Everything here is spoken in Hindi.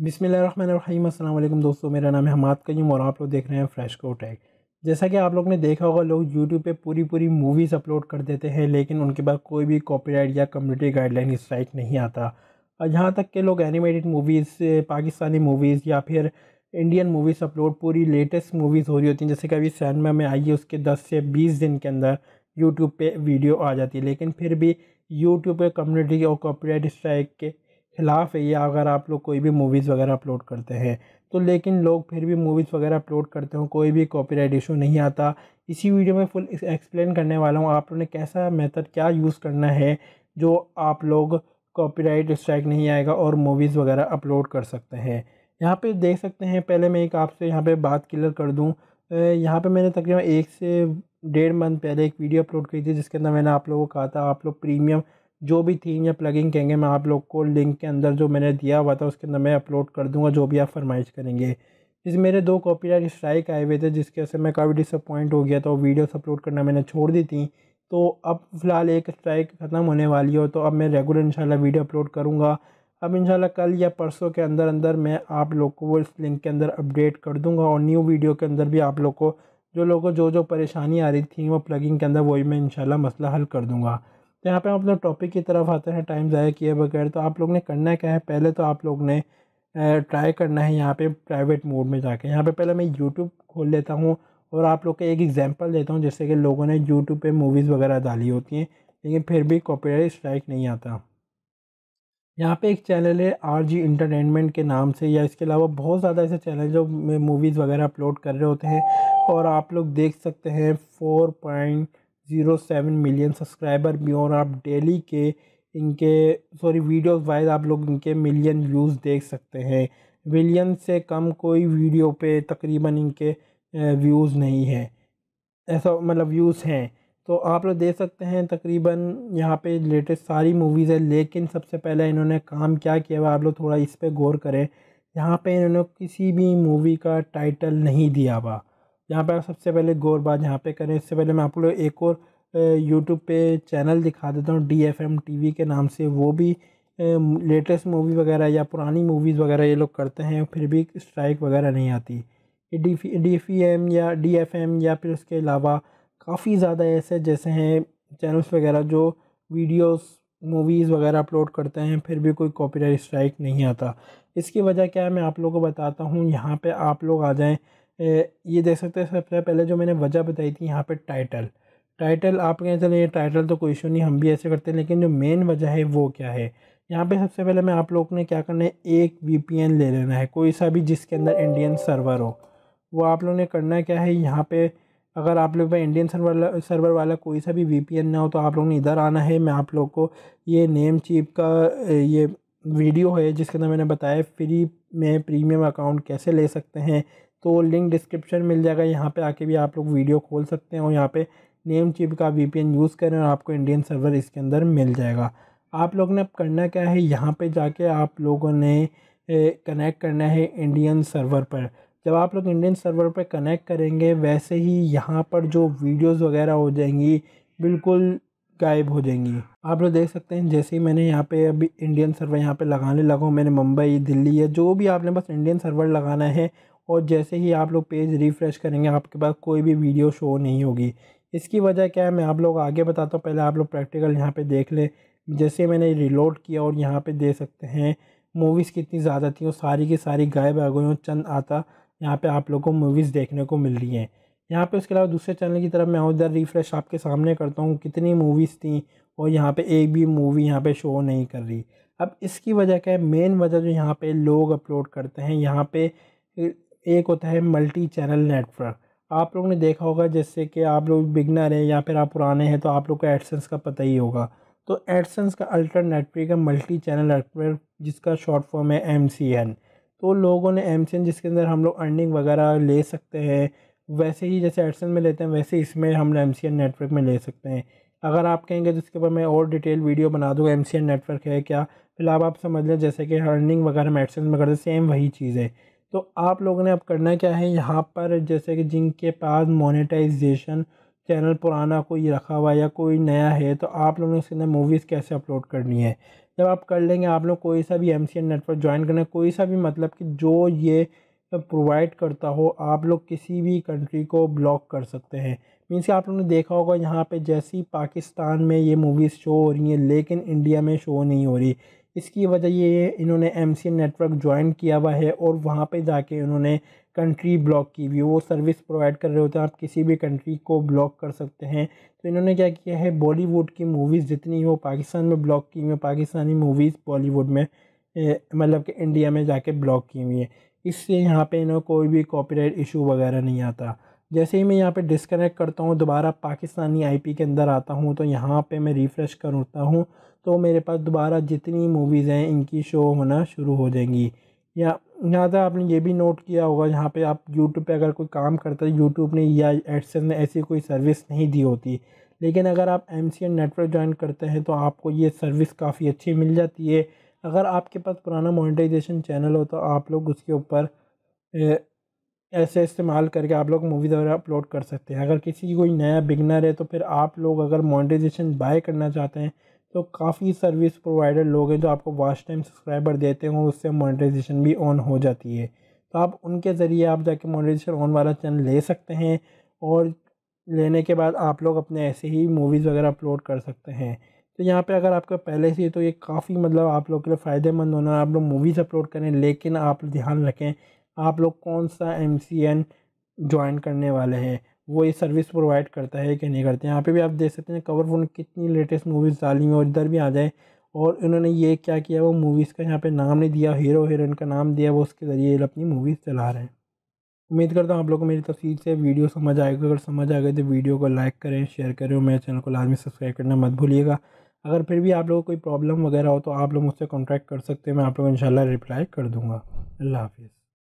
बिसमीम अल्लाम दोस्तों, मेरा नाम है हमाद कयूम और आप लोग देख रहे हैं फ्रेश को टैग जैसा कि आप लोग ने देखा होगा, लोग यूट्यूब पे पूरी पूरी मूवीज़ अपलोड कर देते हैं, लेकिन उनके पास कोई भी कॉपीराइट या कम्युनिटी गाइडलाइन स्ट्राइक नहीं आता। और जहाँ तक के लोग एनिमेटेड मूवीज़ पाकिस्तानी मूवीज़ या फिर इंडियन मूवीज़ अपलोड पूरी लेटेस्ट मूवीज़ हो रही होती हैं। जैसे कि अभी सैनमा में आई है, उसके दस से बीस दिन के अंदर यूट्यूब पर वीडियो आ जाती है। लेकिन फिर भी यूट्यूब पर कम्युनिटी और कॉपीराइट स्ट्राइक के ख़िलाफ़ है या अगर आप लोग कोई भी मूवीज़ वगैरह अपलोड करते हैं तो लेकिन लोग फिर भी मूवीज़ वगैरह अपलोड करते हो, कोई भी कॉपीराइट इशू नहीं आता। इसी वीडियो में फुल एक्सप्लेन करने वाला हूँ, आप लोगों ने कैसा मेथड क्या यूज़ करना है, जो आप लोग कॉपीराइट स्ट्राइक नहीं आएगा और मूवीज़ वगैरह अपलोड कर सकते हैं। यहाँ पे देख सकते हैं, पहले मैं एक आपसे यहाँ पे बात क्लियर कर दूँ। यहाँ पे मैंने तकरीबन एक से डेढ़ मंथ पहले एक वीडियो अपलोड की थी, जिसके अंदर मैंने आप लोगों को कहा था, आप लोग प्रीमियम जो भी थीम या प्लगिंग कहेंगे, मैं आप लोग को लिंक के अंदर जो मैंने दिया हुआ था, उसके अंदर मैं अपलोड कर दूँगा, जो भी आप फरमाइश करेंगे। जिस मेरे दो कॉपीराइट स्ट्राइक आए हुए थे, जिसके वजह से मैं काफ़ी डिसअपॉइंट हो गया था वीडियोस अपलोड करना मैंने छोड़ दी थी। तो अब फ़िलहाल एक स्ट्राइक ख़त्म होने वाली हो तो अब मैं रेगुलर इंशाल्लाह वीडियो अपलोड करूँगा। अब इंशाल्लाह कल या परसों के अंदर अंदर मैं आप लोग को वो इस लिंक के अंदर अपडेट कर दूँगा, और न्यू वीडियो के अंदर भी आप लोग को जो लोगों को जो जो परेशानी आ रही थी वो प्लगिंग के अंदर वही मैं इंशाल्लाह मसला हल कर दूँगा। तो यहाँ पे हम अपने टॉपिक की तरफ़ आते हैं टाइम ज़ाया किए बगैर। तो आप लोग ने करना क्या है? पहले तो आप लोग ने ट्राई करना है यहाँ पे प्राइवेट मोड में जाके। यहाँ पे पहले मैं यूट्यूब खोल लेता हूँ और आप लोग का एक एग्जांपल देता हूँ, जैसे कि लोगों ने यूट्यूब पे मूवीज़ वगैरह डाली होती हैं, लेकिन फिर भी कॉपीराइट स्ट्राइक नहीं आता। यहाँ पे एक चैनल है आर जी इंटरटेनमेंट के नाम से, या इसके अलावा बहुत ज़्यादा ऐसे चैनल जो मूवीज़ वगैरह अपलोड कर रहे होते हैं। और आप लोग देख सकते हैं four point zero seven million subscriber भी और आप डेली के इनके, सॉरी, वीडियोस वाइज आप लोग इनके मिलियन व्यूज़ देख सकते हैं। मिलियन से कम कोई वीडियो पे तकरीबन इनके व्यूज़ नहीं है। ऐसा मतलब व्यूज़ हैं। तो आप लोग देख सकते हैं तकरीबन यहाँ पे लेटेस्ट सारी मूवीज़ है, लेकिन सबसे पहले इन्होंने काम क्या किया हुआ आप लोग थोड़ा इस पर गौर करें। यहाँ पे इन्होंने किसी भी मूवी का टाइटल नहीं दिया हुआ। यहाँ पर आप सबसे पहले गौर बात यहाँ पे करें। इससे पहले मैं आप लोग एक और यूट्यूब पे चैनल दिखा देता हूँ D F M T V के नाम से। वो भी लेटेस्ट मूवी वगैरह या पुरानी मूवीज़ वगैरह ये लोग करते हैं, फिर भी स्ट्राइक वगैरह नहीं आती। डी डी एफ़ एम या डी एफ़ एम या फिर उसके अलावा काफ़ी ज़्यादा ऐसे जैसे हैं चैनल्स वगैरह जो वीडियोस, मूवीज़ वगैरह अपलोड करते हैं, फिर भी कोई कॉपीराइट स्ट्राइक नहीं आता। इसकी वजह क्या है, मैं आप लोगों को बताता हूँ। यहाँ पे आप लोग आ जाएँ ये देख सकते हैं सबसे पहले जो मैंने वजह बताई थी यहाँ पे टाइटल टाइटल आप कहें चले ये टाइटल तो कोई इशू नहीं, हम भी ऐसे करते हैं, लेकिन जो मेन वजह है वो क्या है? यहाँ पे सबसे पहले मैं आप लोग ने क्या करना है, एक वीपीएन ले लेना है, कोई सा भी जिसके अंदर इंडियन सर्वर हो। वो आप लोग ने करना क्या है, यहाँ पे अगर आप लोग भाई इंडियन सर्वर सर्वर वाला कोई सा भी वीपीएन ना हो तो आप लोग ने इधर आना है। मैं आप लोग को ये नेम चीप का ये वीडियो है जिसके अंदर मैंने बताया फ्री में प्रीमियम अकाउंट कैसे ले सकते हैं तो लिंक डिस्क्रिप्शन मिल जाएगा। यहाँ पे आके भी आप लोग वीडियो खोल सकते हैं और यहाँ पे नेम चिप का वीपीएन यूज़ करें और आपको इंडियन सर्वर इसके अंदर मिल जाएगा। आप लोग ने अब करना क्या है? यहाँ पे जाके आप लोगों ने कनेक्ट करना है इंडियन सर्वर पर। जब आप लोग इंडियन सर्वर पर कनेक्ट करेंगे, वैसे ही यहाँ पर जो वीडियोस वगैरह हो जाएँगी, बिल्कुल गायब हो जाएँगी। आप लोग देख सकते हैं, जैसे ही मैंने यहाँ पे अभी इंडियन सर्वर यहाँ पे लगाने लगा हूँ मैंने मुंबई, दिल्ली या जो भी आपने बस इंडियन सर्वर लगाना है और जैसे ही आप लोग पेज रिफ़्रेश करेंगे, आपके पास कोई भी वीडियो शो नहीं होगी। इसकी वजह क्या है, मैं आप लोग आगे बताता हूँ। पहले आप लोग प्रैक्टिकल यहाँ पे देख लें। जैसे मैंने रिलोड किया और यहाँ पे दे सकते हैं, मूवीज़ कितनी ज़्यादा थी और सारी की सारी गायब आ गई चंद आता यहाँ पे आप लोग को मूवीज़ देखने को मिल रही हैं। यहाँ पे उसके अलावा दूसरे चैनल की तरफ़ मैं उधर रिफ़्रेश आपके सामने करता हूँ, कितनी मूवीज़ थी और यहाँ पे एक भी मूवी यहाँ पे शो नहीं कर रही। अब इसकी वजह क्या है, मेन वजह जो यहाँ पे लोग अपलोड करते हैं, यहाँ पे एक होता है मल्टी चैनल नेटवर्क आप लोगों ने देखा होगा जैसे कि आप लोग बिगनर हैं या फिर आप पुराने हैं तो आप लोग को एडसेंस का पता ही होगा। तो एडसेंस का अल्टर नेटवर्क है मल्टी चैनल नेटवर्क जिसका शॉर्ट फॉर्म है एम सी एन तो लोगों ने एम सी एन जिसके अंदर हम लोग अर्निंग वगैरह ले सकते हैं, वैसे ही जैसे एडसेंस में लेते हैं, वैसे इसमें हम लोग एम सी एन नेटवर्क में ले सकते हैं। अगर आप कहेंगे तो इसके ऊपर मैं और डिटेल वीडियो बना दूँगा एम सी एन नेटवर्क है क्या? फ़िलहाल आप समझ लें जैसे कि अर्निंग वगैरह में एडसेंस में करते सेम वही चीज़ है। तो आप लोगों ने अब करना क्या है? यहाँ पर जैसे कि जिनके पास मोनेटाइजेशन चैनल पुराना कोई रखा हुआ या कोई नया है तो आप लोगों ने इसके अंदर मूवीज़ कैसे अपलोड करनी है? जब आप कर लेंगे, आप लोग कोई सा भी एमसीएन नेटवर्क ज्वाइन करना, कोई सा भी मतलब कि जो ये प्रोवाइड करता हो, आप लोग किसी भी कंट्री को ब्लॉक कर सकते हैं। मीन्स कि आप लोगों ने देखा होगा, यहाँ पे जैसी पाकिस्तान में ये मूवीज़ शो हो रही हैं, लेकिन इंडिया में शो नहीं हो रही। इसकी वजह ये इन्होंने एम नेटवर्क ज्वाइन किया हुआ है और वहाँ पे जाके इन्होंने कंट्री ब्लॉक की हुई वो सर्विस प्रोवाइड कर रहे होते हैं, आप किसी भी कंट्री को ब्लॉक कर सकते हैं। तो इन्होंने क्या किया है बॉलीवुड की मूवीज़ जितनी हो, पाकिस्तान में ब्लॉक की हुई पाकिस्तानी मूवीज़ बॉलीवुड में मतलब कि इंडिया में जाके ब्लॉक की हुई है। इससे यहाँ पे इन्हें कोई भी कॉपीराइट इशू वगैरह नहीं आता। जैसे ही मैं यहाँ पे डिस्कनेक्ट करता हूँ, दोबारा पाकिस्तानी आईपी के अंदर आता हूँ तो यहाँ पे मैं रिफ़्रेश करता हूँ तो मेरे पास दोबारा जितनी मूवीज़ हैं, इनकी शो होना शुरू हो जाएँगी। या, यहाँ तक आपने ये भी नोट किया होगा यहाँ पे आप यूट्यूब पे अगर कोई काम करता है यूट्यूब ने या एडसन ने ऐसी कोई सर्विस नहीं दी होती। लेकिन अगर आप M C N network join करते हैं तो आपको ये सर्विस काफ़ी अच्छी मिल जाती है। अगर आपके पास पुराना मोनेटाइजेशन चैनल हो तो आप लोग उसके ऊपर ऐसे इस्तेमाल करके आप लोग मूवीज़ वगैरह अपलोड कर सकते हैं। अगर किसी की कोई नया बिगनर है तो फिर आप लोग अगर मोनेटाइजेशन बाय करना चाहते हैं तो काफ़ी सर्विस प्रोवाइडर लोग हैं जो आपको वॉच टाइम सब्सक्राइबर देते हैं, उससे मोनेटाइजेशन भी ऑन हो जाती है। तो आप उनके ज़रिए आप जाके मोनेटाइजेशन ऑन वाला चैनल ले सकते हैं और लेने के बाद आप लोग अपने ऐसे ही मूवीज़ वगैरह अपलोड कर सकते हैं। तो यहाँ पे अगर आपका पहले से तो ये काफ़ी मतलब आप लोग के लिए फ़ायदेमंद होना, आप लोग मूवीज़ अपलोड करें, लेकिन आप ध्यान रखें आप लोग कौन सा एम सी एन ज्वाइन करने वाले हैं? वो ये सर्विस प्रोवाइड करता है कि नहीं करते यहाँ पे भी आप देख सकते हैं कवर फ़ोन कितनी लेटेस्ट मूवीज़ डाली हैं और इधर भी आ जाए। और इन्होंने ये क्या किया, वो मूवीज़ का यहाँ पे नाम नहीं दिया हीरो हीरोइन का नाम दिया, वो उसके ज़रिए अपनी मूवीज़ चला रहे हैं। उम्मीद करता हूँ आप लोगों को मेरी तफसील से वीडियो समझ आएगा अगर समझ आ गई तो वीडियो को लाइक करें शेयर करें और मेरे चैनल को लाजमी सब्सक्राइब करना मत भूलिएगा। अगर फिर भी आप लोगों को कोई प्रॉब्लम वगैरह हो तो आप लोग मुझसे कॉन्टैक्ट कर सकते हैं, मैं आप लोग इंशाल्लाह रिप्लाई कर दूँगा। अल्लाह हाफिज़।